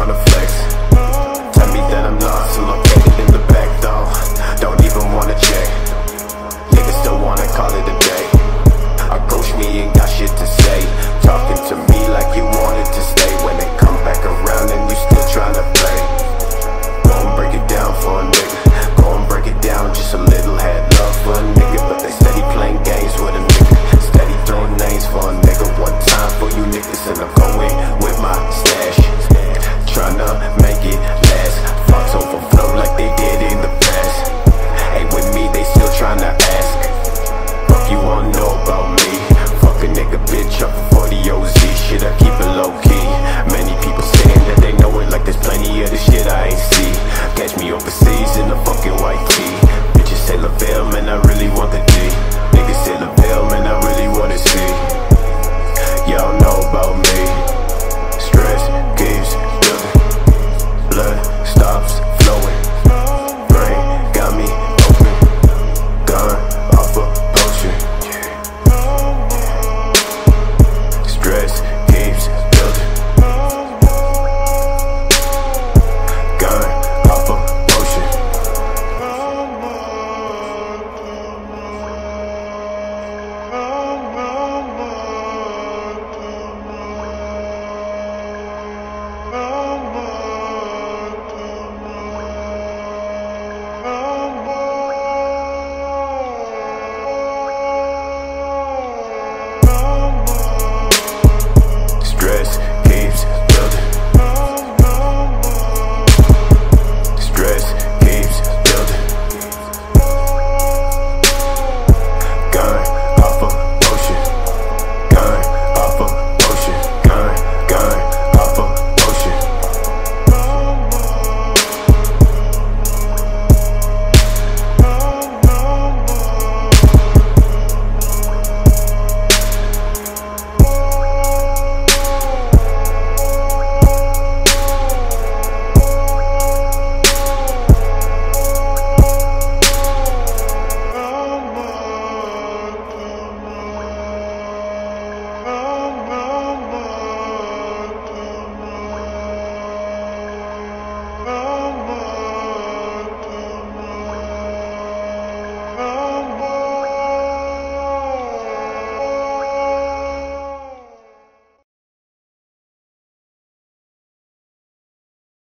tryna flex. Tell me that I'm lost, I'm located in the back though. Don't even wanna check. Niggas still wanna call it a day. Approach me and got shit to say. Talking to me like you wanted to stay. When they come back around and you still tryna play. Go and break it down for a nigga. Go and break it down just a little. Had love for a nigga But they steady playing games with a nigga. Steady throwing names for a nigga. One time for you niggas and I'm going with my step I Solomon